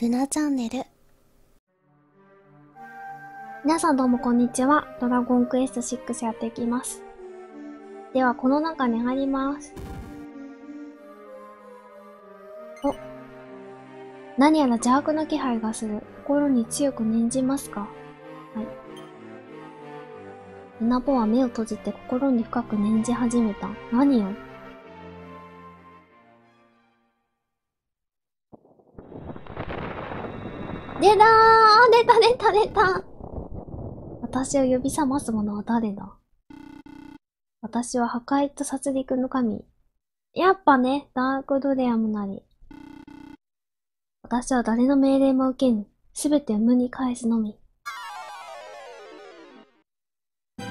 ルナチャンネル。皆さんどうもこんにちは。ドラゴンクエスト6やっていきます。では、この中に入ります。お。何やら邪悪な気配がする。心に強く念じますか？はい。ルナポは目を閉じて心に深く念じ始めた。何よ？出たー出た出た出た私を呼び覚ます者は誰だ？私は破壊と殺戮の神。やっぱね、ダークドレアムなり。私は誰の命令も受けぬ。すべてを無に返すのみ。こ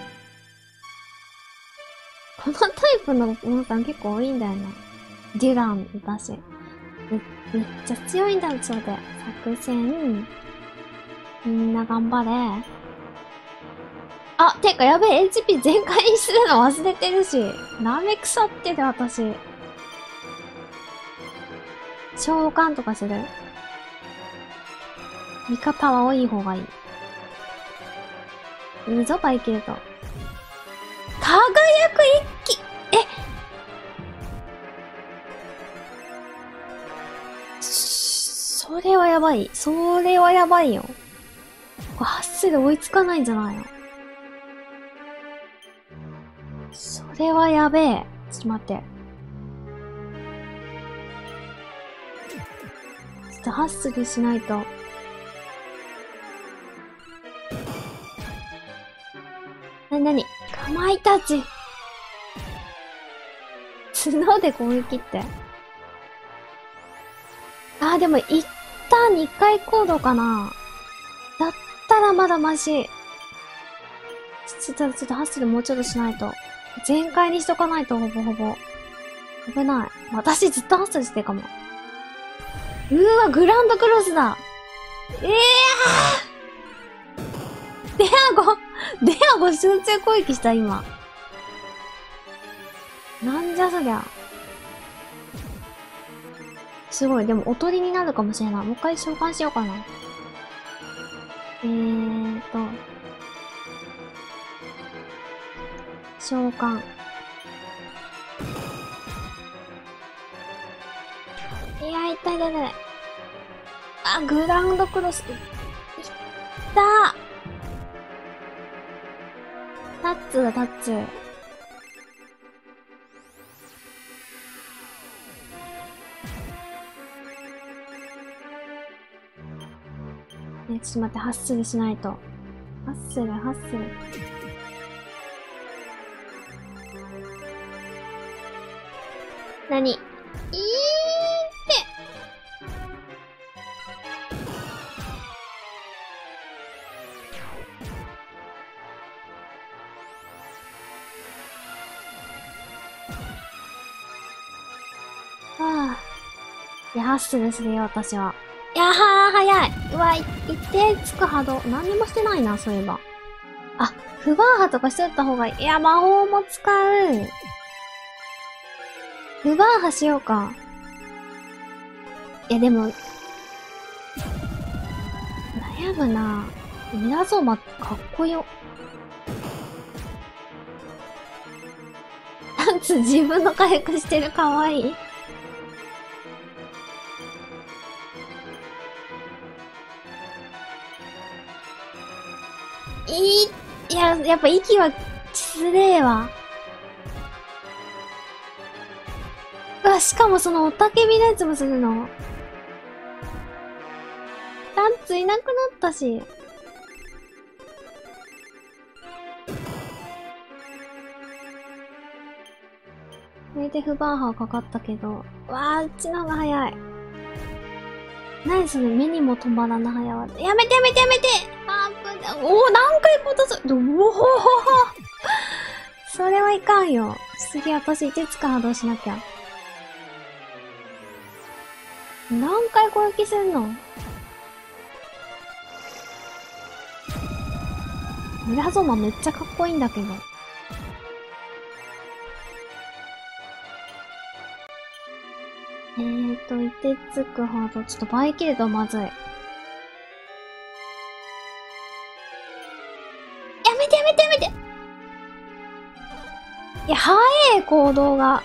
のタイプのモンスター結構多いんだよな。デュラン、私。め、っちゃ強いんだよ、そうで。作戦。みんな頑張れ。あ、てかやべえ、HP 全開にするの忘れてるし。なめ腐ってる、私。召喚とかする味方は多い方がいい。いいぞ、バイキルト。輝く一気それはやばい。それはやばいよ。これ、ハッスル追いつかないんじゃないの？それはやべえ。ちょっと待って。ちょっとハッスルしないと。なになに？かまいたち。角で攻撃って？あー、でも一旦二回行動かな。だったらまだマシ。ちょっと、ちょっとハッスルもうちょっとしないと。全開にしとかないと、ほぼほぼ。危ない。私ずっとハッスルしてるかも。うーわ、グランドクロスだ。ええー、デアゴ、デアゴ集中攻撃した、今。なんじゃそりゃ。すごい。でも、おとりになるかもしれない。もう一回召喚しようかな。えーと。召喚。いや、痛い痛い痛い。あ、グラウンドクロス。いったタッツだ、タッツ。ね、ちょっと待って、ハッスルしないと。ハッスル、ハッスル。なにいーってはあ。いや、ハッスルするよ、私は。やはー、早い。うわ、い一定つく波動。何にもしてないな、そういえば。あ、フバーハとかしとった方がいい。いや、魔法も使う。フバーハしようか。いや、でも、悩むなミラゾーマかっこよ。パンツ自分の回復してるかわいい。いい、いや、やっぱ息はつれえわ。うわ、しかもそのおたけびのやつもするの。タンツいなくなったし。これでフバーハーかかったけど。わあ、うちの方が早い。何それ、目にも止まらぬ早わ。やめてやめてやめて、おお何回ことす、おおそれはいかんよ。次私、手つか波動しなきゃ。何回攻撃すんの？ミラゾマめっちゃかっこいいんだけど。えーと、いてつくほど、ちょっと倍切るとまずい。いや、早い行動が。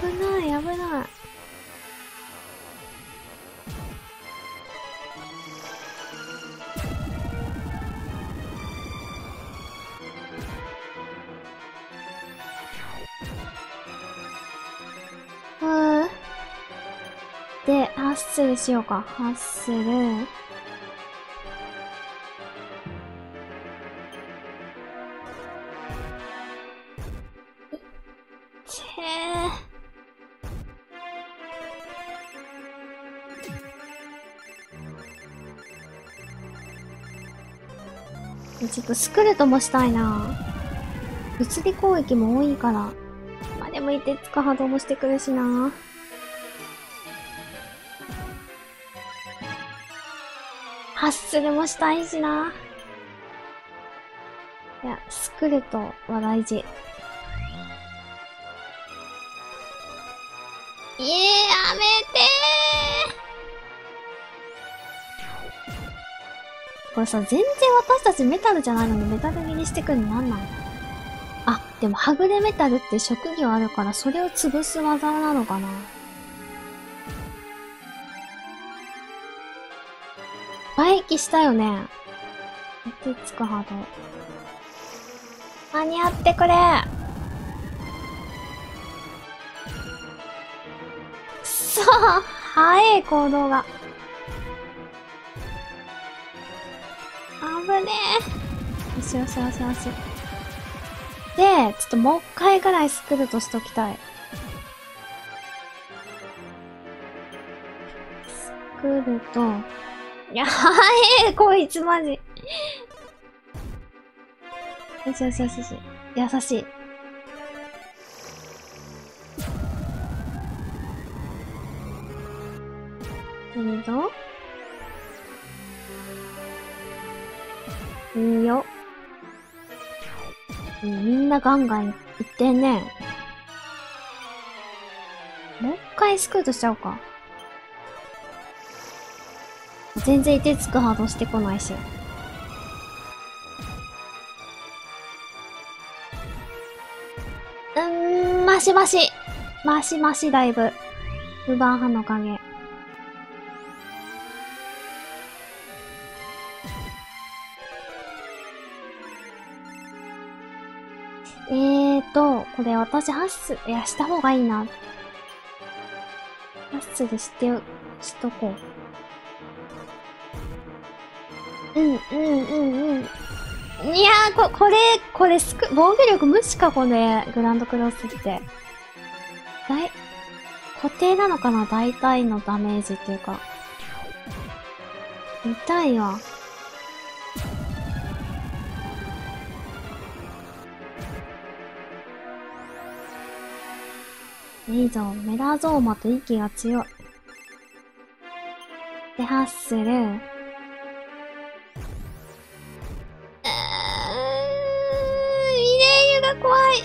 危ない、危ない。ふ。で、ハッスルしようか。ハッスル。ょっとスクルトもしたいな。物理攻撃も多いから。まあ、でもいてつか波動もしてくるしな。ハッスルもしたいしな。いや、スクルトは大事。いえ、やこれさ、全然私たちメタルじゃないのにメタル切りしてくるのなんなの？あ、でもはぐれメタルって職業あるからそれを潰す技なのかな？倍気したよね。いてつくハード。間に合ってくれくそ早い行動が。危ねえ。よしよしよしよし。で、ちょっともう一回ぐらいスクルとしときたい。スクルと、いや、早えこいつマジ。よしよしよしよし。優しい。いいいいよ。みんなガンガンいってんね。もう一回スクートしちゃおうか。全然手つくハードしてこないし。うーん、マシマシ。マシマシだいぶ。ウバン派の影。えーと、これ私ハッス、いや、した方がいいな。ハッスルして、しとこう。うん、うん、うん、うん。いやー、こ、これ、これすく、防御力無視か、これ、グランドクロスって。だい、固定なのかな大体のダメージっていうか。痛いわ。いいぞ、メラゾーマと息が強い。で、ハッスル。うーん、ミレイユが怖い。いっ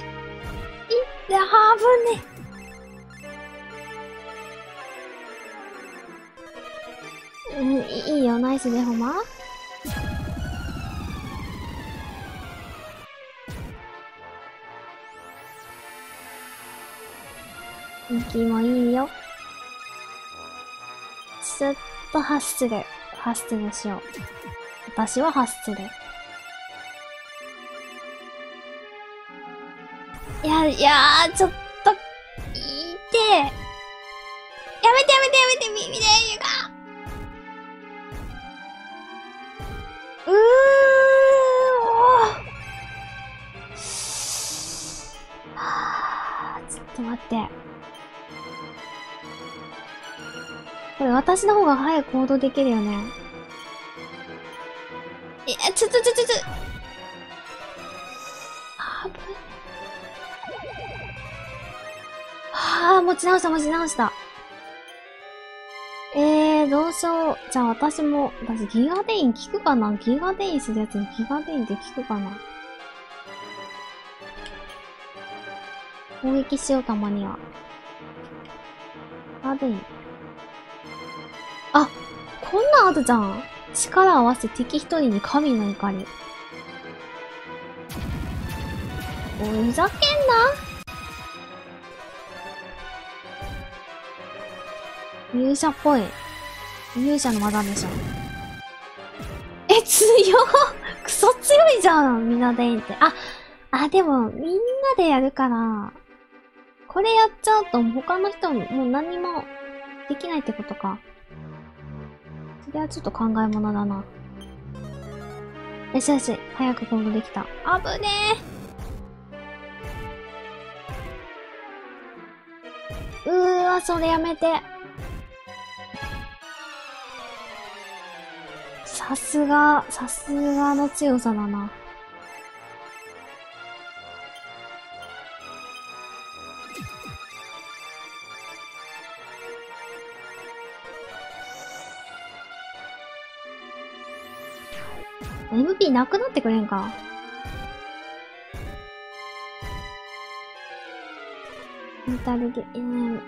て、ハーブね。うん、いいよ、ナイスでほま。息もいいよ。すっとハッスル。ハッスルしよう。私はハッスル。いや、いや、ちょっと、いてやめてやめてやめて、ミミレイユがうーおはぁ、ちょっと待って。これ私の方が早く行動できるよね。いや、ちょちょちょちょちょ。あぶはあ、持ち直した持ち直した。えー、どうしよう。じゃあ私も、私ギガデイン効くかな？ギガデインするやつにギガデインって効くかな？攻撃しよう、たまには。ガーデイン。あ、こんなんあるじゃん。力合わせ敵一人に神の怒り。おい、ふざけんな勇者っぽい。勇者の技でしょ。え、強クソ強いじゃんみんなでいって。あ、あ、でも、みんなでやるから、これやっちゃうと他の人ももう何もできないってことか。それはちょっと考え物だな。よしよし、早く今度できた。あぶねー。うーわ、それやめて。さすが、さすがの強さだな。なくなってくれんかメタルゲ、えー、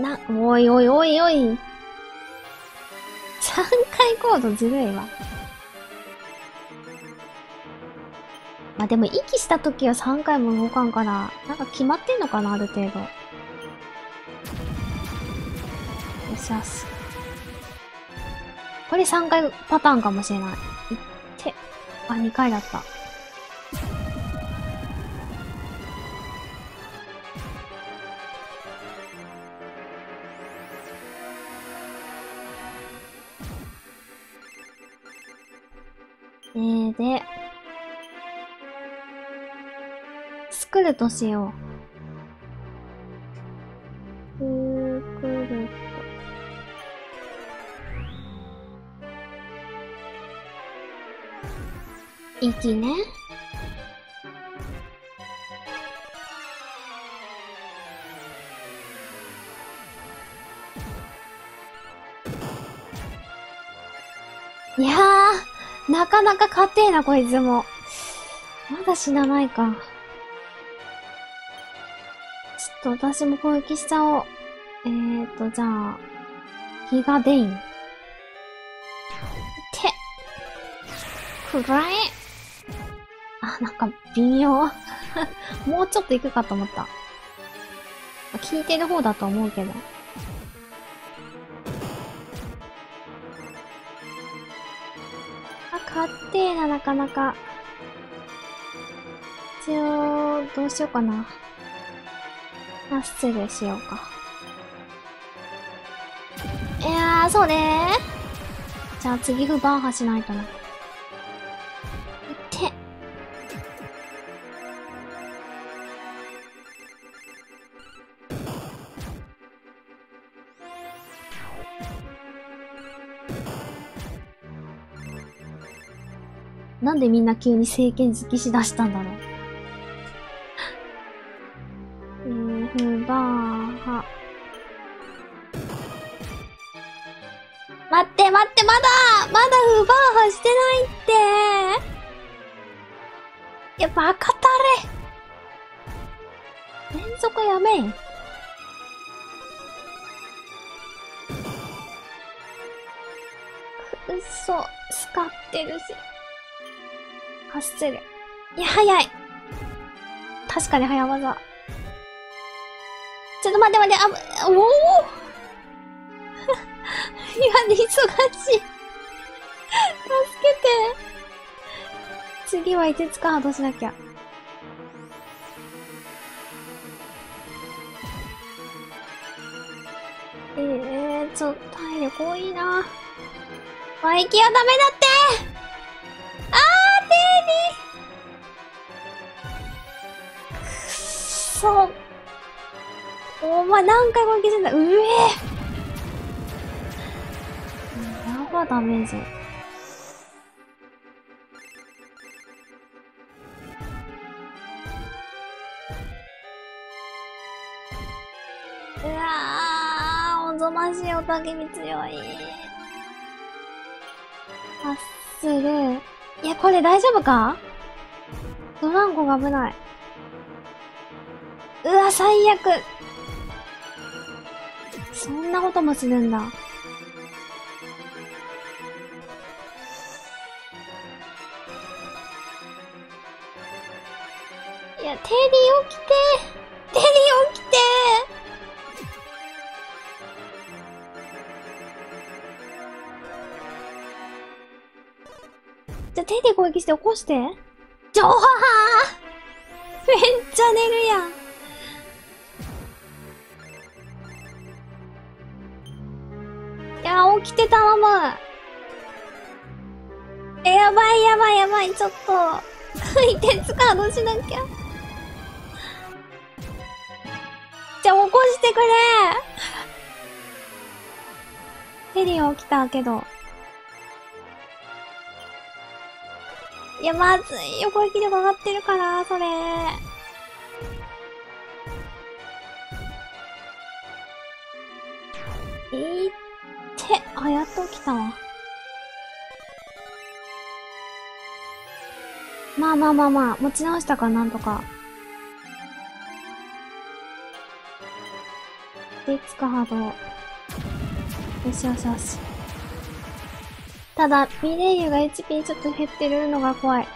な、おいおいおいおい。3回コードずるいわ。まあ、でも息した時は3回も動かんから、なんか決まってんのかな、ある程度。よしよし。これ3回パターンかもしれない。いってあ、2回だった。えー、で、作るとしよう。息ね。いやー、なかなか硬えな、こいつも。まだ死なないか。ちょっと私も攻撃しちゃおう。えーと、じゃあ、ギガデイン。て、くらえ、なんか微妙。もうちょっと行くかと思った。聞いてる方だと思うけど。あ、かってえな、なかなか。一応、どうしようかな。あ、失礼しようか。いやー、そうね。じゃあ次不バーハしないとな。でみんな急に政権好きしだしたんだろう。えー、ふばーは。待って待って、まだまだフバーハしてないっていや、バカたれ連続やめん。くっそ、使ってるし。走ってる。いや、早い。確かに早技。ちょっと待って待って、あぶ、おお 今で忙しい。助けて。次は5つかハードしなきゃ。えー、ちょっと体力多いな。マイキはダメだってそ。お前何回攻撃すんだ。うえやばダメージ。うわ、おぞましいおたけび強い。ハッスル。いや、これ大丈夫か？ドランゴが危ない。うわ、最悪。そんなこともするんだ。いや、テリー起きてじゃ、テリー攻撃して起こして。じゃあめっちゃ寝るやん。いや、起きて頼む。え、やばいやばいやばい、ちょっと。い鉄カードしなきゃ。じゃあ起こしてくれテリー起きたけど。いや、まずいよ。攻撃力上がってるから、それ。えいって。あ、やっと起きたわ。まあまあまあまあ、持ち直したかなんとか。で、つかハード。よしよしよし。ただ、ミレイユが HP ちょっと減ってるのが怖い。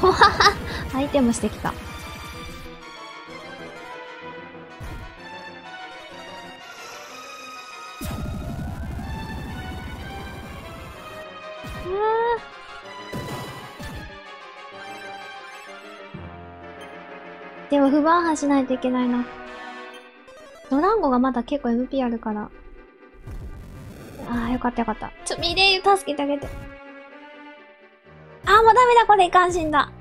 ほははアイテムしてきた。でも、不番破しないといけないな。ドランゴがまだ結構 MP あるから。よかったよかった。ちょ、ミレイユ助けてあげて。あー、もうダメだ、これいかんしんだ。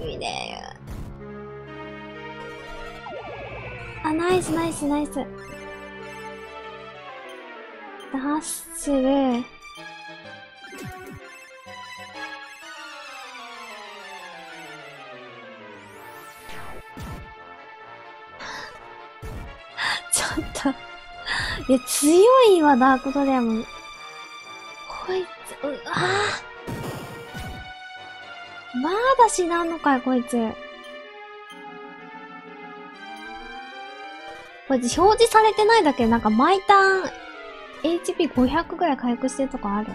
ミレイユ。あ、ナイスナイスナイス。ダッシュ。ちょっといや、強いわ、ダークドレム。つ、うわまだ死なんのかい、こいつ。こいつ表示されてないだけなんか毎ターン HP500 ぐらい回復してるとこある。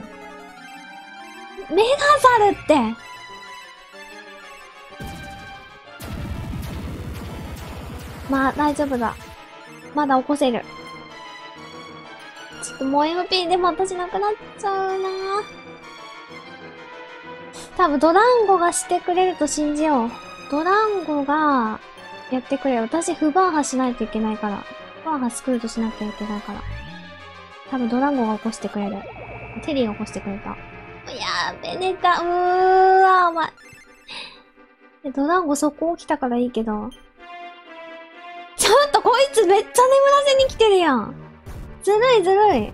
メガザルってまあ、大丈夫だ。まだ起こせる。ちょっともう MP でも私なくなっちゃうなぁ多分ドランゴがしてくれると信じよう。ドランゴがやってくれる。私不バーハしないといけないから。バーハスクールトしなきゃいけないから。多分ドランゴが起こしてくれる。テリーが起こしてくれた。やべ、寝た。うーわ、お前。ドランゴそこ起きたからいいけど。ちょっとこいつめっちゃ眠らせに来てるやん。ずるいずるい。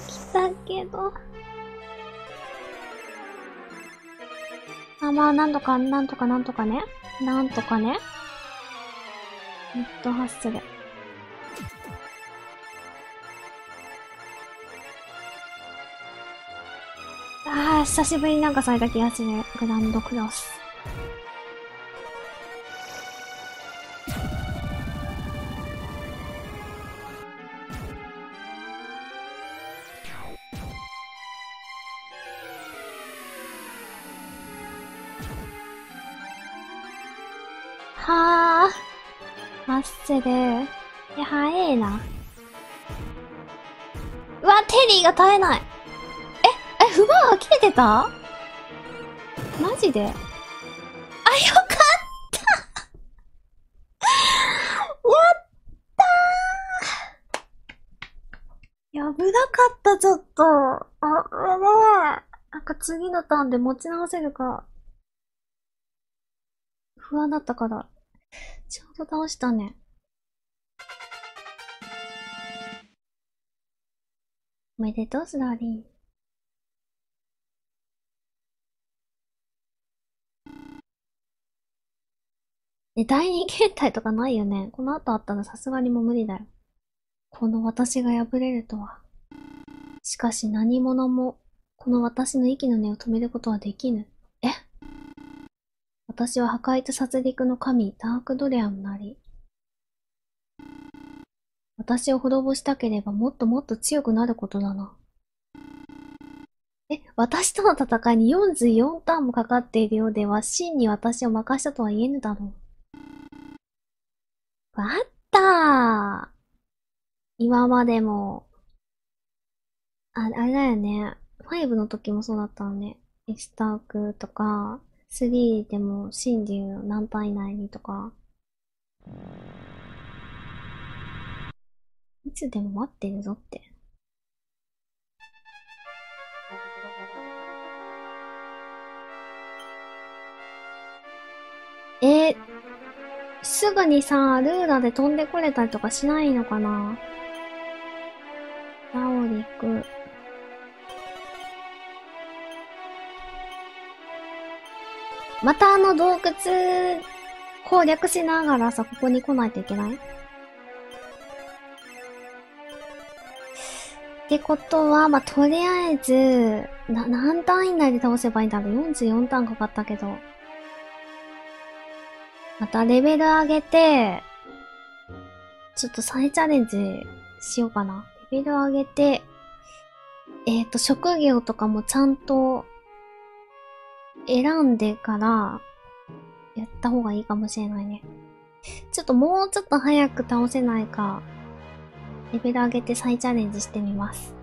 起きたけど。あ、まあ、なんとか、なんとか、なんとかね。なんとかね。ネットハッスル。ああ、久しぶりになんかされた気がする。グランドクロス。はあ。ハッセル。いや、早えな。うわ、テリーが絶えない。え、え、フバーが切れてた？マジで？あ、よかった やったーやぶなかった、ちょっと。あ、やべえ。なんか次のターンで持ち直せるか。不安だったから。ちょうど倒したね。おめでとう、スラーリン。え、第二形態とかないよね。この後あったらさすがにもう無理だよ。この私が破れるとは。しかし何者も、この私の息の根を止めることはできぬ。私は破壊と殺戮の神、ダークドレアムなり。私を滅ぼしたければもっともっと強くなることだな。え、私との戦いに44ターンもかかっているようでは、真に私を任したとは言えぬだろう。あったー今までも、あ、あれだよね。5の時もそうだったのね。エスタークとか、3でも真珠何ター以内にとか。いつでも待ってるぞって。えー、すぐにさ、ルーラで飛んでこれたりとかしないのかな？ラオリク。またあの洞窟攻略しながらさ、ここに来ないといけない？ってことは、まあ、とりあえず、な、何単位内で倒せばいいんだろう ?44 ターンかかったけど。またレベル上げて、ちょっと再チャレンジしようかな。レベル上げて、えっ、ー、と、職業とかもちゃんと選んでからやった方がいいかもしれないね。ちょっともうちょっと早く倒せないか、レベル上げて再チャレンジしてみます。